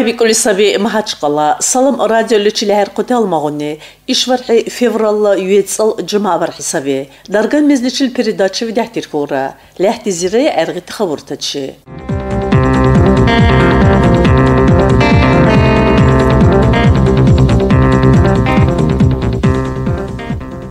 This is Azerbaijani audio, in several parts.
Айбикули Саби Махачкала, салам радио лүчілер құтал мағуни, ишвархи февралла юецал джума вархи Саби, дарган мезличил передачи вдяхтир кура, ләхти зире әргі тхавуртачи.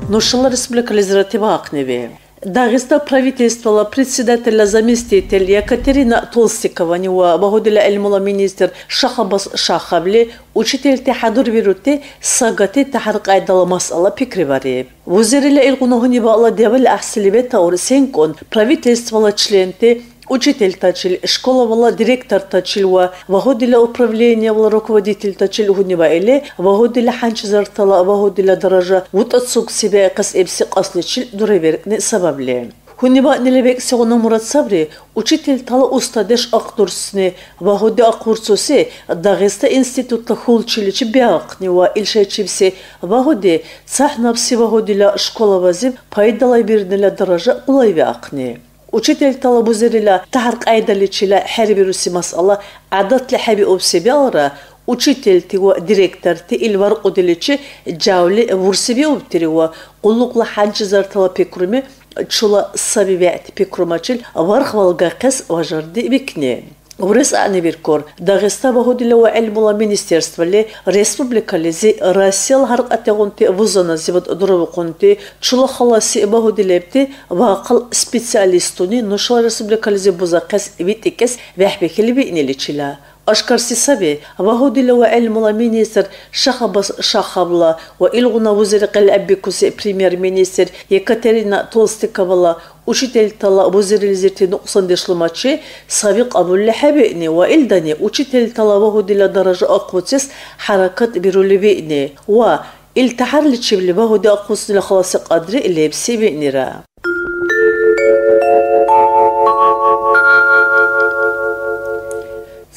Нушылы республика лизратива ақневи. Дагеста правительствовала председателя заместитель Екатерина Толстикова, него Багудила Эльмула министр Шахабас Шахабли, учитель тахадур вирути сагати тахарк айдала масала пикри бари. Вузирила Илгунухуни Бала Девал Ахсилибе Таур Сенкон правительствовала членты учитель тачил, школа вала директор тачил ва вагодила управление вала руководитель тачил гунева эле вагодила ханчизартала вагодила даража вот отсук себе кас эбси касличил дуреверне сабабле. Хуниба нелебек сегона Мурат Сабри, учитель тала устадеш актурсны, вагоди акурсуси, Дагеста институтта хулчиличи бяқни ва илшечивси, вагоди цахнапси вагодиля школа вазим пайдалай бирнеля даража улай бяқни. учитель талабузерила тахар қайдаличила хәрбируси масала адат ләхәби обсебиалра учитель тиwa директор ти илвар qudilichi jawli vursibi ubtiriwa qulluqla hanchizar tala pekrume чула сабибят пекрумачил вархвалга қас важарди бикне Урыс анибиркор Дагыста Бахудилова Эльмула Министерство ли Республика лизи Россиял харк атегунти вузана дурову конте чула халаси Бахудилепти вакал специалистуни Нушал Республика лизи бузакес витикес вехбекили биниличила. أشكر سبي وهودي وعلم مينيستر شخبص شخبلا وإلغنا وزير قل أبي كوسي بريمير مينيستر يكاترينا تولستيكابلا учитель тала возирилизирти нуқсан дешлумачи сабиқ абуллахабини ва илдани учитель тала вагудила даража ақвуцис حركات بيروليبيني وا التحر لتشبلي بهودي أقوس لخلاص قدري اللي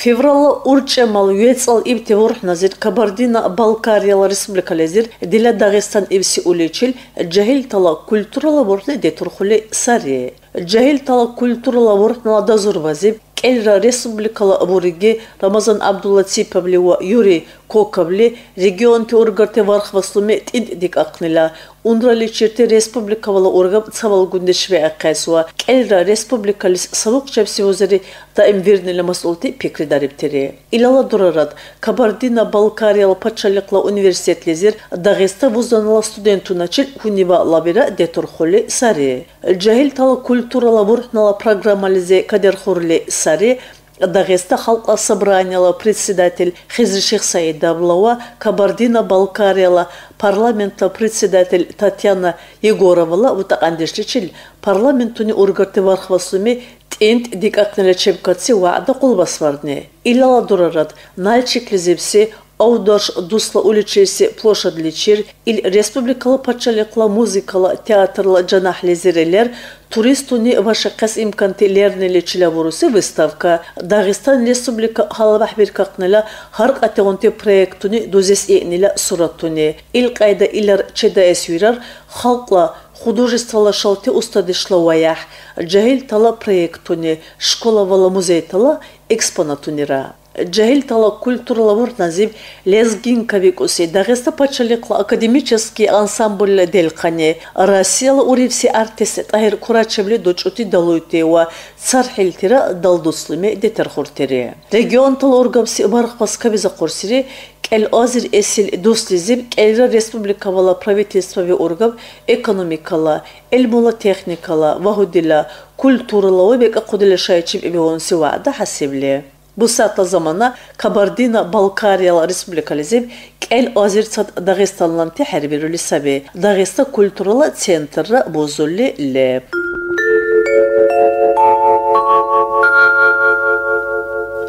феврала урчэмал юэцал ибти вурхназир кабардино балкарияла республикалезир дила дагестан ибси улечил джахил тала культурала вурхне детурхули сари. Джахил тала культурала вурхнала дазурвазиб Эльра республикала абуриги Рамазан Абдулла ва Юрий Коковли регион Ургарте вархваслуми тид дик акнила ундрали черте республикавала ургам цавал гундешве акайсуа Кельра республикалис савук чепси озери даим вернила масулти пикри дариптери. Илала дурарат Кабардина Балкарияла Пачаликла университетлезир Дагеста вузданала студентуначил хунива лабира детурхули сари. Джахил тала культурала бурхнала программализе кадерхурли сари Сари Дагеста халка собраниела председатель Хизриших Саидавлова, Кабардина-Балкарияла, парламента председатель Татьяна Егоровала, вот андешличил парламентуни ургарты вархвасуми тент дик акнелечебкатси вада кулбас вардне. Илала дурарат, нальчик лизепси Аударш дусла уличеси плошадличир ил республикала пачалекла музыкала театрла жанахлезирелер туристуни ваша кас имканти лернеличилабуруси выставка Дагестан республика халабахбиркакнила харк атегонти проектуни дузес эйнила суратуни ил кайда илар чеда юрар халкла художествола шалти устадишла ваях джахил тала проектуни школа вала музей тала экспонатунира. Джахил тала культуралавур назив лезгин кавикуси Дагеста пачаликла академический ансамбль делкани Россияла уривси артист Тахир Курачевли дочути далуйтева цархилтира далдуслиме детерхуртери. Регион тал оргамси бархпас кавиза курсири Kel azir esil dostlizim kelra respublika vala правительство ви оргам економикала, elmola техникала, вахудила, культурала ve кудила шайчим ибион сивада хасибли. Bu saatla zamana Kabardina Balkariyal Respublikalizm kel Azerçat Dağestanlanti hərbi sabi Dağesta kulturala centra bozulli le.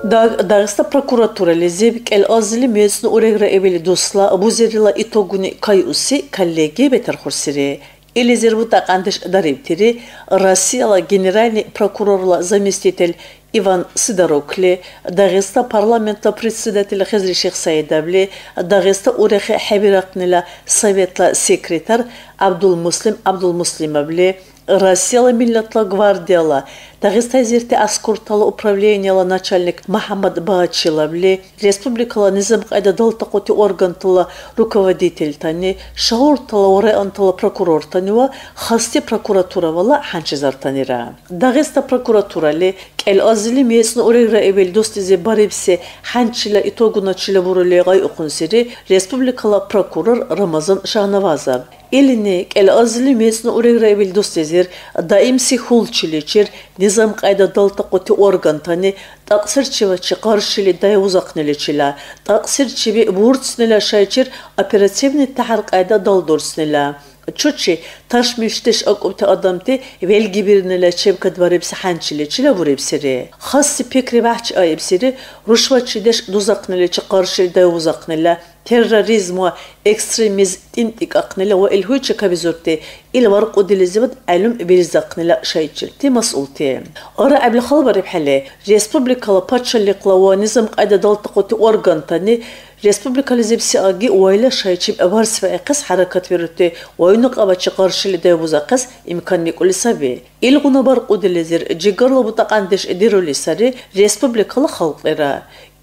Дагеста прокуратура лезеб кел азли мезну урегра эвели досла бузерила итогуни кайуси коллеги бетер хурсири Елизербута Кандыш Дариптири, Россияла генеральный прокурорла заместитель Иван Сидорокли, Дагеста парламента председателя Хезри Шех Саидавли, Дагеста урехе Хабиракнила советла секретар Абдул Муслим Абдул Муслимовли, Россияла милләтла гвардияла Дагестан зерте аскуртала управлениела начальник Махамад Баачила бле республикала низам кайда далтакоти орган тала руководитель тани шаур тала оре прокурор танива хасти прокуратура вала ханчизар танира Дагеста прокуратура ле кел азили месн орегра эбел достизе барипсе ханчила итогуначила буруле гай укунсири республикала прокурор Рамазан Шахнавазов илини кел азли месн урегра бил достезер даим си хулчиличер низам кайда далта qoти орган тани тақсирчива чи қаршили дай узақниличила тақсирчиби бурцнила шайчер оперативный тахар кайда далдурснила чучи таш миштеш акубта адамти велги бирнела чевкат варибси ханчили чила бурибсири хасси пикри бахч айбсири рушвачи деш дузақнили чи қаршили дай узақнила terrorizm ve ekstremizm intiqaqnila ve ilhuicha kabizurti il warq udilizibad alum bilzaqnila shaychilti mas'ulti ora abli khalbar bhale respublikala paçalliqla ve nizam qayda daltaqoti organtani respublikalizipsi agi oyla shaychib avars ve qas harakat veruti oynuq avachi qarshili de buzaqas imkanni kulisabi il guna barq udilizir jigarla butaqandish edirulisari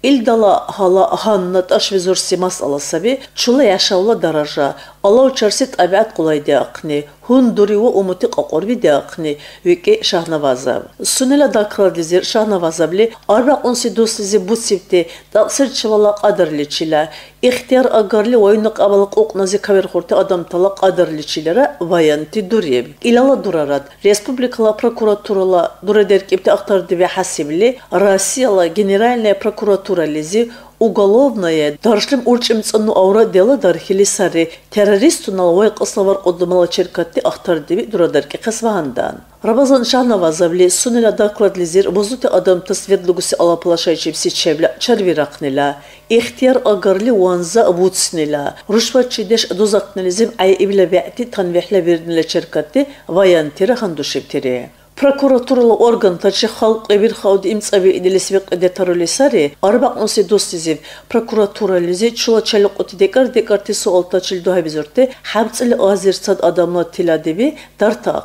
respublikala xalqira Ildala hala hanna taş vizur simas alasabi çula yaşavla daraja Allah uçarsit tabiat kolaydı akni hun duri ve umuti qaqorbi de akni veke şahnavaza sunela dakra dizir şahnavazabli arba onsi dostizi bu sivti taqsir çivala qadarli çila ixtiyar agarli oyunu qabalık oqnazi kaver xurti adam tala qadarli çilere vayanti duri ilala durarat respublikala prokuraturala durederk ipti aktardı ve hasibli Россияла генеральная прокуратура лези уголовное даршлим урчимцну аура дела дархили сари террористу налвай қыславар қоддымала черкатти ахтардиби дурадарки қасваандан Рабазан Шахнавазавли сунила докладлизир бузути адамта светлугуси алаплашайчи всечевля чарвирақнила ихтияр агарли ванза вуцнила рушвачидеш дузақнилизим ай ибля вяти танвехля вернила черкатти ваянтира хандушиптири прокуратурала орган тачи халк эбир хауд имцаби иделесвек детарулисари арба онси достизив прокуратура лизи чула чалык оти декар декарти суал тачил духабизорте хабцили азирсад адамла тиладиби дарта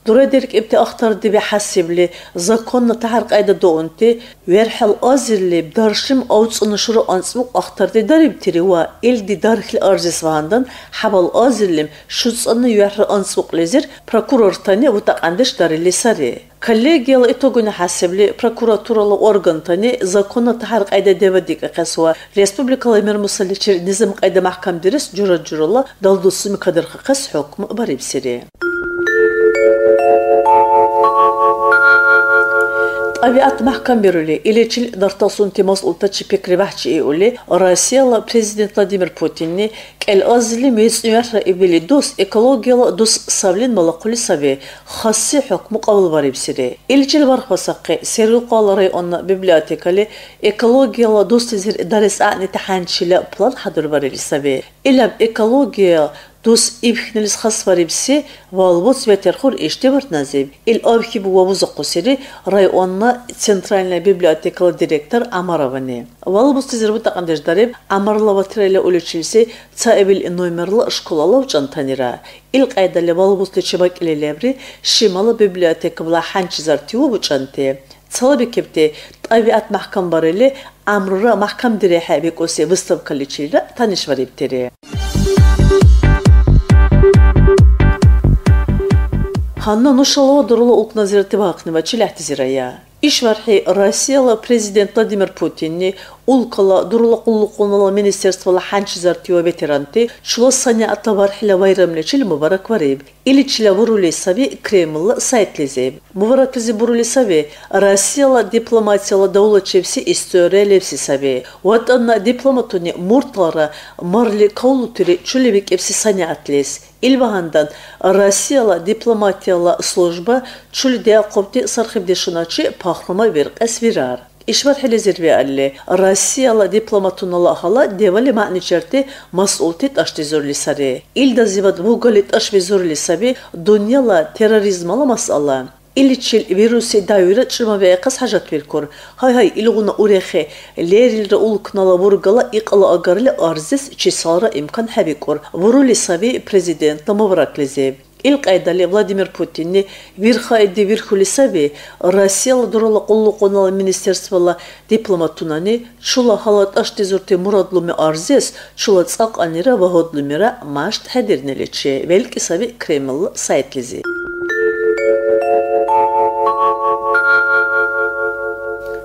акнили дуредерк ибти ахтар диби хасибли законна тахарк айда доонти верхал азирли даршим ауцуну шуру ансмук ахтарди дарибтири ва илди дархли арзис вандан хабал азирлим шуцанны верхи ансмук лезир прокурор тани вутақандиш дарили сари коллегиял итогуна хасибли прокуратуралы орган тани законна тахарк айда девадик қасва республикалы мир мусаличир низм айда махкам дирис жура журала далдусуми кадыр қас хукм барибсири Aviat mahkam beruli, ileçil dartasun temas ultaçi pekri vahçi e uli, Rasiyala prezident Vladimir Putinni, kel azli meznuerra evveli dos ekologiyala dos savlin malakuli savi, khassi hukmu qavul var ibsiri. Ileçil varxva saqi, Serulqal rayonna bibliotekali ekologiyala dos tezir daris aqni tahançila plan hadur var ibsiri. İlam ekologiya Dus ibxnilis xas varibsi valvots ve terxur iştevert nazib. İl avki bu vavuz okusiri rayonna Centralna bibliotekala direktor Amaravani. Valvoz tizirbu taqandirdarib Amarlava tirayla ulichilisi caevil numerla şkolalav cantanira. İl qaydali valvoz lichibak ililevri Şimala biblioteka bla hançizar tivu bu canti. Цалаби кепте табиат махкам барели амрура махкам диреха бекосе выставка личира танишварибтери. Ханна нушалова дурла улк назирати вақнива чилахти зирая. Ишвархи Россияла президент Владимир Путинни улкала дурла куллукунала министерствола ханчизар тио ветеранти чула саня атавархила вайрамле чил мубарак вариб. Или чила бурули сави Кремль сайтлизе. Мубарак лизи бурули сави Россияла дипломатияла даулачевси исторелевси сави. Вот анна дипломатуни муртлара марли каулутири чулевик эпси саня атлес. Илбагандан Россияла дипломатияла служба чулде қопти сархибдешуначи пахрума вир эсвирар. ишвар хелезирви алли Россияла дипломатунала хала девали маъничерти масъулти ташти зурли сари. Илда зивад вугали ташви зурли саби дуньяла терроризмала масъала. иличил вируси дайра чима веқас хажат виркур. Хай хай илгуна урехе лерилра улкнала вургала иқала агарли арзис чисара имкан хабикур. Вурули сави президент намавраклизе. илкьяйдали Владимир Путинни вирхаиди вирхулисаби Россияла дурала куллукунала министерствола дипломатунани чула халат аштизурти мурадлуми арзес чула цакъанира ва ходлумира машт хадирниличи велкисаби Кремль сайтлизи.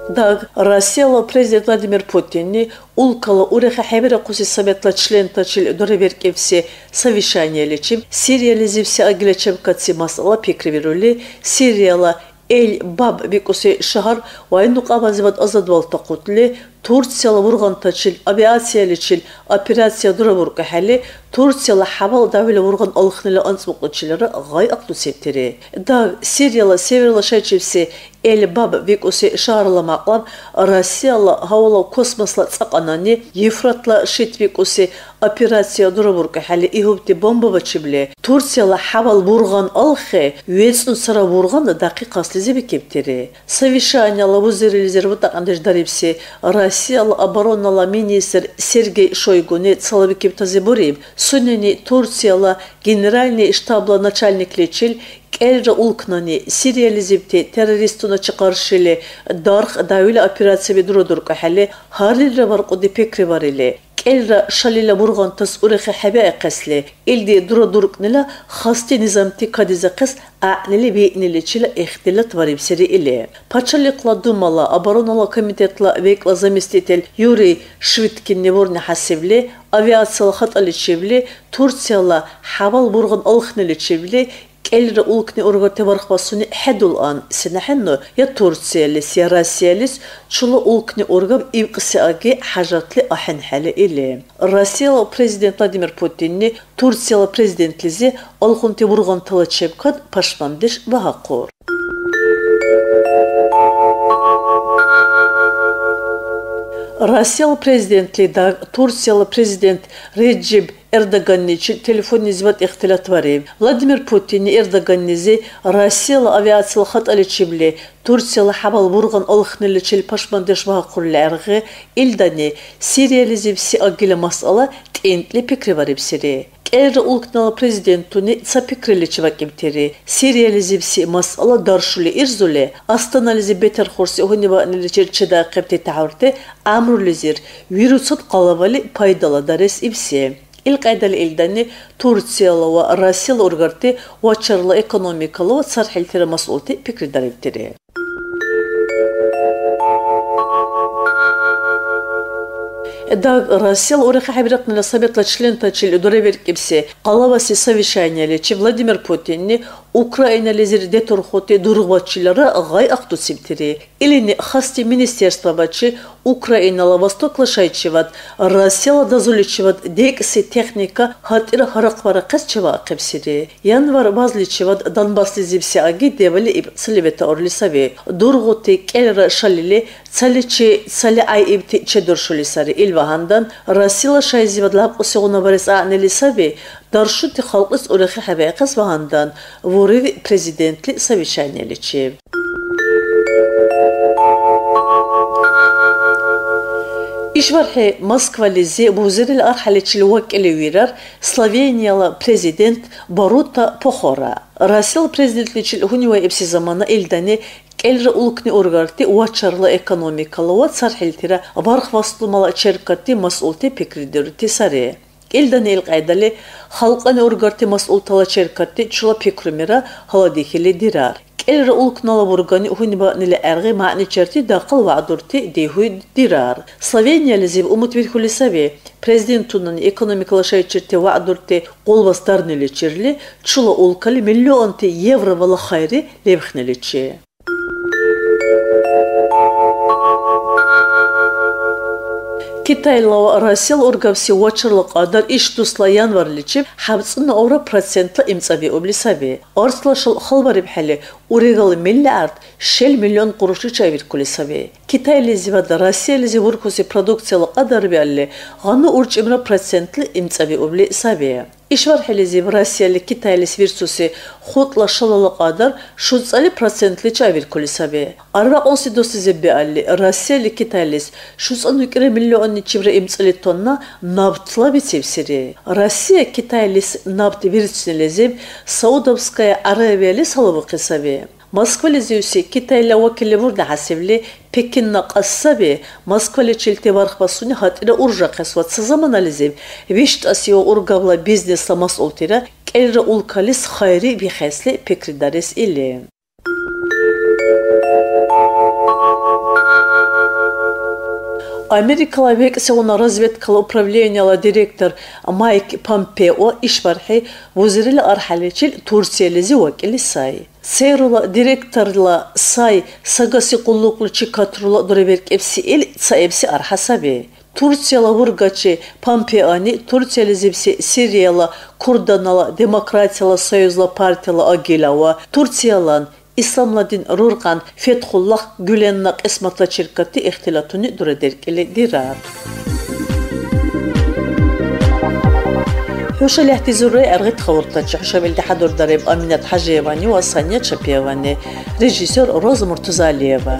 Даг Россияла президент Владимир Путин улкала уреха хебера куси советла член тачил дореверкевси совещание лечим Сирия лизивси агилечем каци масала пикривирули Сирияла эл баб бикуси шахар вайну қабазиват азадвал тақутли Турцияла вургантачил авиацияличил операция дуравурка хали Турцияла хабал давила вурган алхнила ансмуқучилары гай ақту сеттери. Да Сирияла северла шайчивси эл баб викуси шаарла мақлам Россияла хавала космосла цақанани Ефратла шит викуси операция дуравурка хали ихубти бомба бачибле Турцияла хабал вурган алхе вецну сара вурган дақиқаслизи бикептери. Совещание лавузирилизер ватақандеш дарипси Россия Россия оборонного министр Сергей Шойгуни Цалабиким Тазибуриев, Сунини Турцияла генеральный штабла начальник лечил Кэлра улкнани Сириялизибти террористуна чықаршили дарх давила операция ведрудур кахали харлилра варқуди пекри варили кэлра шалила бурган тас урехи хабя қасли илди дурадуркнила хасти низамти кадиза қас аънили бейниличила ихтилат вариб сири или. Пачаликла думала оборонала комитетла векла заместитель Юрий Швиткин неворни хасивли авиациялы хат аличевли Турцияла хавал бурган кэлра Келер ұлқыны орға тәбарқ басуыны әд ол аң сенәхенну, я Турциялес, я Расиялес, чулы ұлқыны орға ивқысы аге хажатлы ахен хәлі елі. Расиялы президент Владимир Путинни, Турциялы президентлізі алқын тәбурған тала чепкат пашмандыш баға қор. Расиялы президентлі да Турциялы президент Реджиб Erdoğanniçi telefon hizmet ihtilat varib. Vladimir Putin Erdoğannizi Rossiyalı aviasiyalı xat aliçibli Tursiyalı hamal burğan alıqnili çil paşmandeşmaha qurlarğı ildani Siriyalı zibsi agili masala tentli pikri varib siri. Кэрри улкнала президентуни цапикриличи вакимтери. Сириялизибси масала даршули ирзули, астанализи бетер хорси хунибанили черчеда кепти таурти амрулизир, вирусын қалавали пайдала дарес ибси. Илкайдал илдани Турциялава, Россияла ургарти вачарла экономикалава цархилтира масъулти пикридарибтири. да Россия ураха хабират на совет член тачили дуревер кипсе, қалаваси совещание лечи Владимир Путинни Украина лезир детурхоте дургвачилары гай акту симтири илини хасти министерство бачи Украинала востоклашайчиват рассела дазуличиват декси техника хатира хараквара касчева кепсири январ базличиват Донбасс лизипси аги девали иб сливета орлисави дурготе келра шалили цаличи цали ай ибти чедуршулисари ил ваҳандан расила шайзивадлаб усигъунабарес аънилисаби Даршути халкыс урахи хабайкас вагандан вурид президентли совещаниеличи. Ишвархи Москвализи бузирил архаличил вакили вирар Словенияла президент Барута Похора. Расил президентличил хунива эпси замана элдани келра улукни ургарти уачарла экономикала ва цархилтира бархвастумала черкати масулти пикридирти сари элдан эл кайдали халкын ургарти масъултала черкарти чула пикрумира халадихили дирар. Элра улкнала бургани хунибанили эрги маъни черти дахъал ваъдурти деҳуи дирар. Словениялизиб умутвитхули сави президентунани экономикалашай черти ваъдурти кӏулбастарнили чирли чула улкали миллионти евровала хайри лебхниличи. Китайло Расел оргавси вачарлык адар иш тусла январ личип хабцын ора процентла имцаби облисаби. Орсла шыл халбариб хали урегал миллиард шел миллион куруши чавир кулисаби. Китай лизивада Россия лизи вуркуси продукциялы адар биалли ғаны урч имра процентли имцаби облисаби. ишвар хелезиб Россияли Китайли свирсуси хутла шалала qaдар шуцали процентли чавир кулисаби. Арра онси доси алли Россияли Китайлис шуцану кире миллионни чивре имцали тонна нафтла бицевсири. Россия Китайлис нафт вирцнелезиб Саудовская Аравияли салавы қисаби. Москва лизиуси Китай ла вакили бурда хасивли Пекин на qasabi Москва ли чилте вархбасуни хатира уржа қасват замана лизив вишт асио ургавла бизнес ла масултира келра улкалис хайри бихесли пекридарес или Америкала вексиона разведкала управлениела директор Майк Помпео ишбархи вузирил архаличил Турциялизи вакили сай. Сейрула директорла сай сагаси куллуклучи катрула дуреберкепси ил цаепси архасаби. Турцияла вургачи Помпеани Турцияли зипси Сирияла Курданала Демократияла Союзла партияла агилава Турциялан İslamladin Rurqan Fethullah Gülenna qismatla şirkati ihtilatını durederkeli dirar. Хюша ляхти зурре аргит хавуртачы Хушавилди хадур дариб Аминат Хажиевани ва Сания Чапиевани. Режиссер Роза Муртузалиева.